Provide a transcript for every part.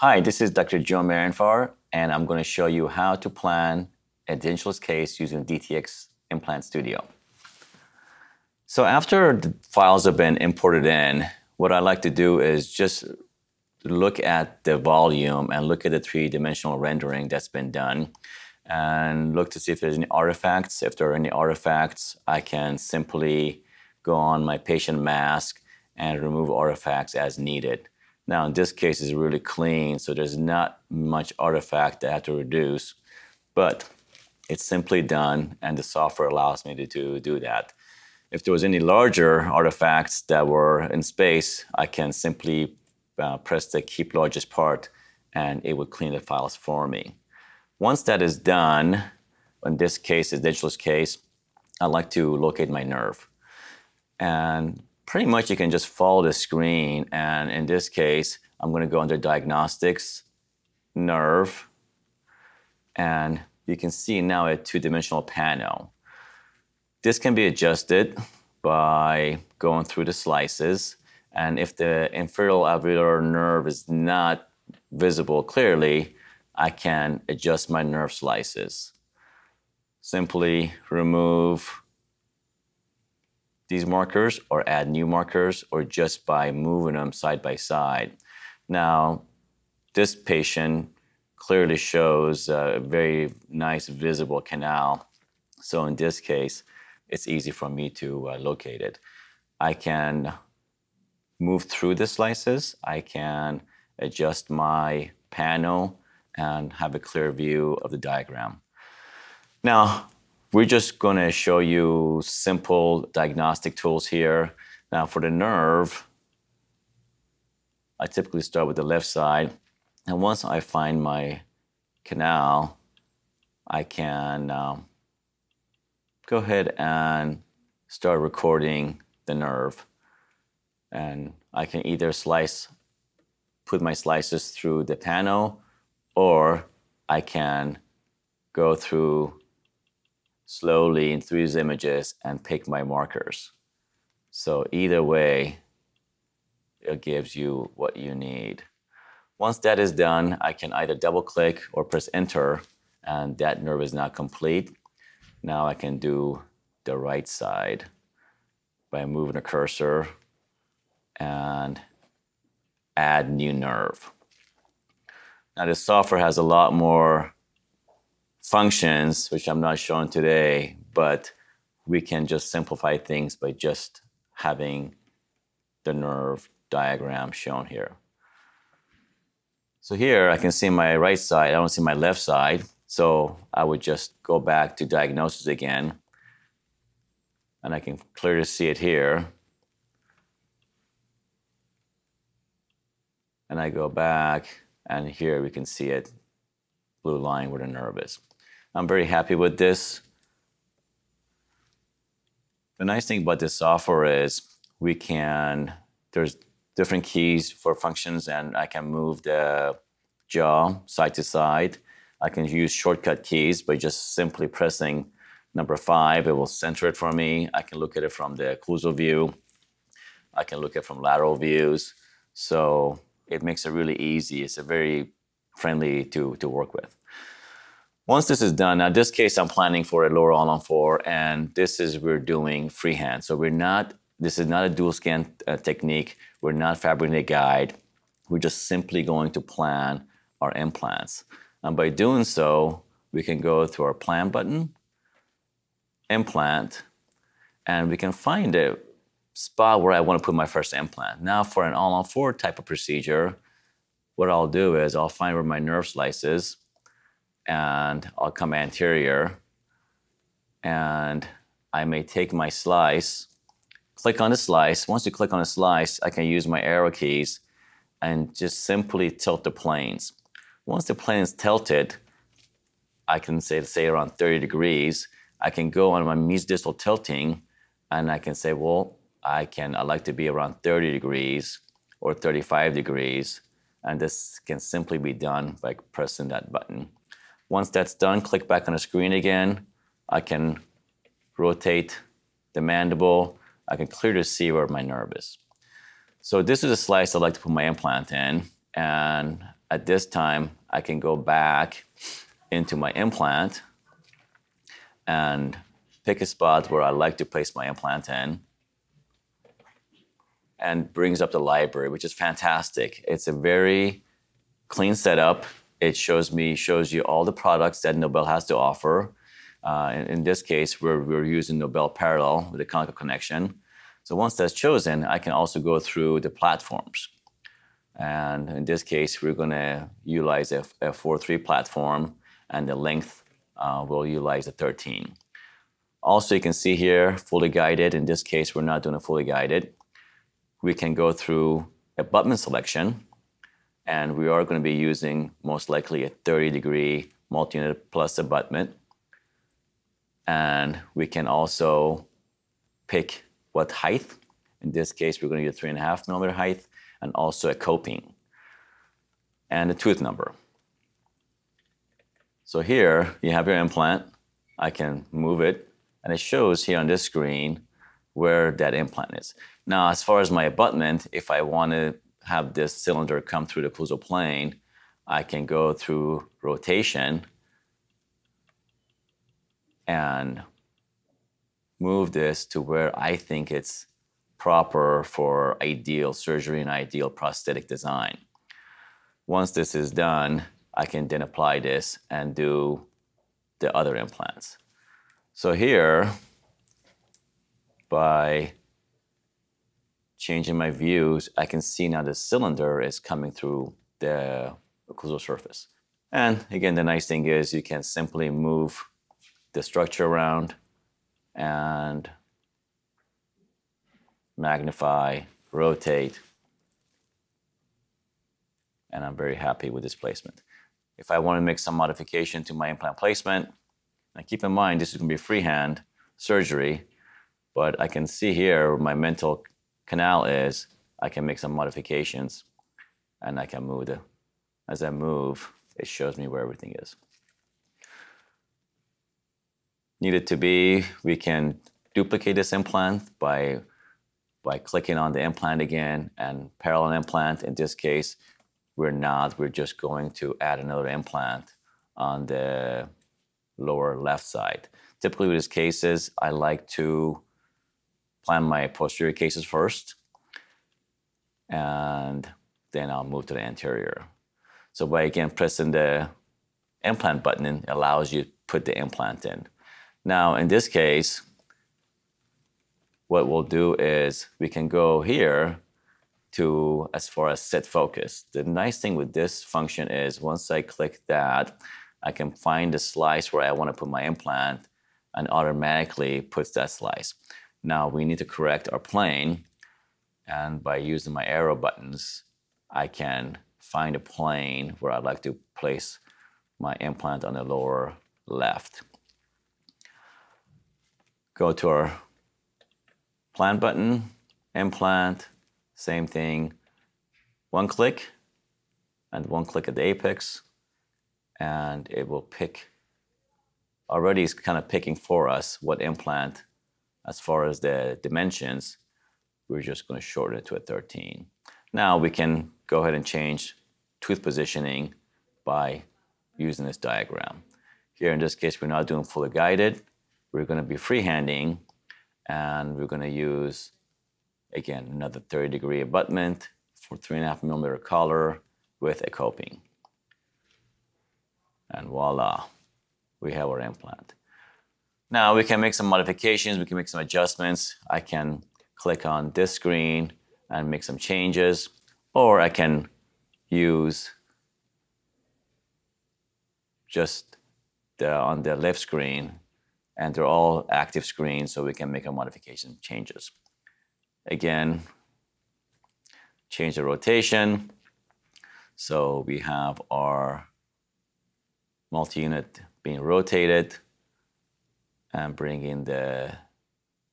Hi, this is Dr. Joe Mehranfar, and I'm going to show you how to plan a edentulous case using DTX Implant Studio. So after the files have been imported in, what I like to do is just look at the volume and look at the three-dimensional rendering that's been done and look to see if there's any artifacts. If there are any artifacts, I can simply go on my patient mask and remove artifacts as needed. Now in this case it's really clean, so there's not much artifact that I have to reduce, but it's simply done and the software allows me to, do that. If there was any larger artifacts that were in space, I can simply uh, press the keep largest part and it would clean the files for me. Once that is done, in this case, the edentulous case, I like to locate my nerve. And pretty much you can just follow the screen. And in this case, I'm going to go under diagnostics, nerve, and you can see now a two-dimensional panel. This can be adjusted by going through the slices. And if the inferior alveolar nerve is not visible clearly, I can adjust my nerve slices. Simply remove these markers or add new markers or just by moving them side by side. Now, this patient clearly shows a very nice visible canal. So in this case, it's easy for me to uh, locate it. I can move through the slices. I can adjust my panel and have a clear view of the diagram. Now, we're just going to show you simple diagnostic tools here. Now for the nerve, I typically start with the left side. And once I find my canal, I can um, go ahead and start recording the nerve. And I can either slice, put my slices through the panel, or I can go through slowly in through these images and pick my markers. So either way, it gives you what you need. Once that is done, I can either double click or press enter and that nerve is now complete. Now I can do the right side by moving the cursor and add new nerve. Now this software has a lot more functions, which I'm not showing today, but we can just simplify things by just having the nerve diagram shown here. So here I can see my right side, I don't see my left side, so I would just go back to diagnosis again, and I can clearly see it here. And I go back, and here we can see it, blue line where the nerve is. I'm very happy with this. The nice thing about this software is we can, there's different keys for functions and I can move the jaw side to side. I can use shortcut keys by just simply pressing number five. It will center it for me. I can look at it from the occlusal view. I can look at it from lateral views. So it makes it really easy. It's a very friendly to, to work with. Once this is done, now this case I'm planning for a lower all-on four, and this is we're doing freehand. So we're not, this is not a dual scan uh, technique. We're not fabricating a guide. We're just simply going to plan our implants. And by doing so, we can go to our plan button, implant, and we can find a spot where I want to put my first implant. Now for an all-on-four type of procedure, what I'll do is I'll find where my nerve slice is, and I'll come anterior and I may take my slice, click on the slice. Once you click on the slice, I can use my arrow keys and just simply tilt the planes. Once the plane is tilted, I can say, say around 30 degrees, I can go on my mesodistal tilting and I can say, well, I can, I like to be around 30 degrees or 35 degrees. And this can simply be done by pressing that button. Once that's done, click back on the screen again. I can rotate the mandible. I can clearly see where my nerve is. So this is a slice I'd like to put my implant in. And at this time, I can go back into my implant and pick a spot where I like to place my implant in and brings up the library, which is fantastic. It's a very clean setup. It shows me shows you all the products that Nobel has to offer. Uh, in, in, this case, we're, we're using Nobel Parallel with a conical connection. So once that's chosen, I can also go through the platforms. And in this case, we're going to utilize a, a 4.3 platform, and the length uh, will utilize a 13. Also, you can see here, fully guided. In this case, we're not doing a fully guided. We can go through abutment selection, and we are going to be using most likely a 30 degree multi-unit plus abutment. And we can also pick what height. In this case, we're going to use three and a half millimeter height and also a coping and a tooth number. So here you have your implant. I can move it and it shows here on this screen where that implant is. Now, as far as my abutment, if I want to have this cylinder come through the occlusal plane, I can go through rotation and move this to where I think it's proper for ideal surgery and ideal prosthetic design. Once this is done, I can then apply this and do the other implants. So here, by changing my views, I can see now the cylinder is coming through the occlusal surface. And again, the nice thing is you can simply move the structure around and magnify, rotate, and I'm very happy with this placement. If I want to make some modification to my implant placement, now keep in mind this is going to be freehand surgery, but I can see here my mental canal is, I can make some modifications and I can move the, as I move, it shows me where everything is. Needed to be, we can duplicate this implant by, by clicking on the implant again and parallel implant. In this case, we're not, we're just going to add another implant on the lower left side. Typically with these cases, I like to plan my posterior cases first, and then I'll move to the anterior. So by again pressing the implant button, it allows you to put the implant in. Now in this case, what we'll do is we can go here to as far as set focus. The nice thing with this function is once I click that, I can find the slice where I want to put my implant and automatically puts that slice. Now we need to correct our plane and by using my arrow buttons, I can find a plane where I'd like to place my implant on the lower left. Go to our plan button, implant, same thing. One click and one click at the apex and it will pick, already it's kind of picking for us what implant as far as the dimensions, we're just going to shorten it to a 13. Now we can go ahead and change tooth positioning by using this diagram. Here in this case, we're not doing fully guided. We're going to be freehanding and we're going to use, again, another 30 degree abutment for three and a half millimeter collar with a coping. And voila, we have our implant. Now we can make some modifications, we can make some adjustments. I can click on this screen and make some changes, or I can use just the, on the left screen, and they're all active screens, so we can make a modification changes. Again, change the rotation. So we have our multi-unit being rotated and bringing the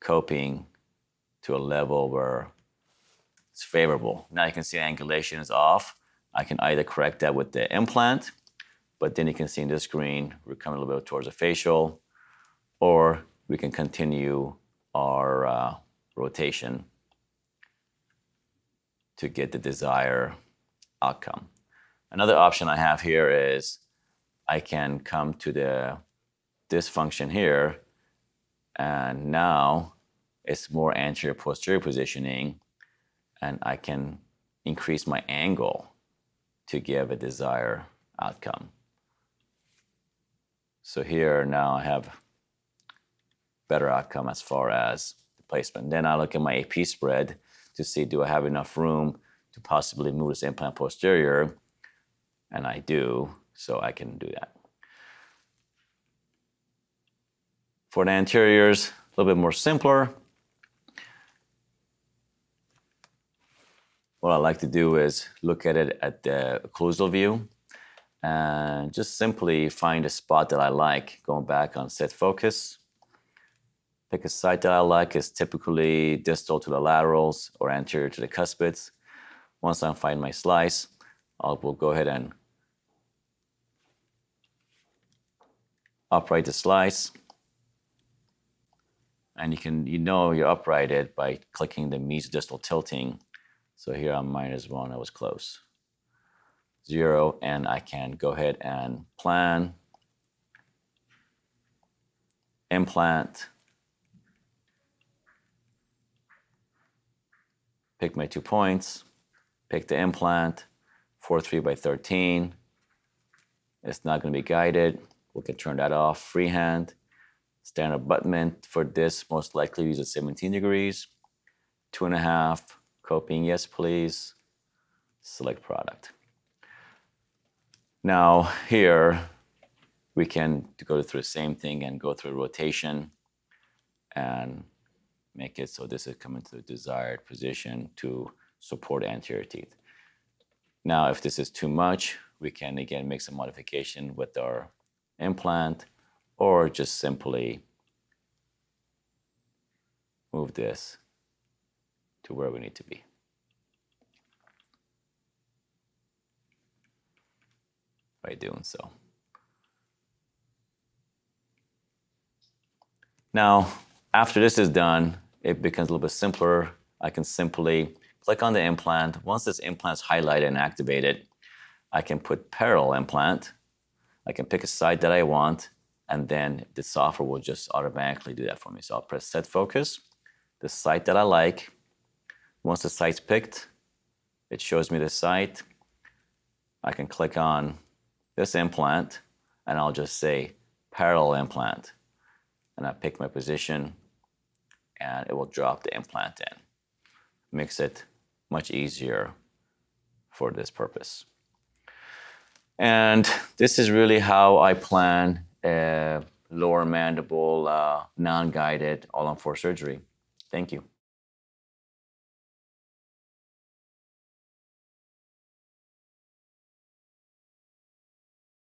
coping to a level where it's favorable. Now you can see the angulation is off. I can either correct that with the implant, but then you can see in this screen, we're coming a little bit towards the facial, or we can continue our uh, rotation to get the desired outcome. Another option I have here is I can come to the this function here, and now it's more anterior posterior positioning, and I can increase my angle to give a desired outcome. So here now I have better outcome as far as the placement. Then I look at my AP spread to see do I have enough room to possibly move this implant posterior, and I do, so I can do that. For the anteriors, a little bit more simpler. What I like to do is look at it at the occlusal view and just simply find a spot that I like, going back on set focus. Pick a site that I like is typically distal to the laterals or anterior to the cuspids. Once I find my slice, I will go ahead and upright the slice. And you can you know you're uprighted by clicking the mesodistal tilting. So here I'm minus one, I was close. Zero, and I can go ahead and plan, implant, pick my two points, pick the implant, 4 3 by 13. It's not going to be guided. We can turn that off freehand. Standard abutment for this most likely use at 17 degrees. Two and a half, coping, yes please. Select product. Now here, we can go through the same thing and go through rotation and make it so this is coming to the desired position to support anterior teeth. Now, if this is too much, we can again make some modification with our implant or just simply move this to where we need to be. By doing so. Now, after this is done, it becomes a little bit simpler. I can simply click on the implant. Once this implant is highlighted and activated, I can put parallel implant. I can pick a site that I want, and then the software will just automatically do that for me. So I'll press set focus, the site that I like. Once the site's picked, it shows me the site. I can click on this implant, and I'll just say parallel implant. And I pick my position, and it will drop the implant in. Makes it much easier for this purpose. And this is really how I plan a lower mandible uh, non-guided all-on-four surgery. Thank you.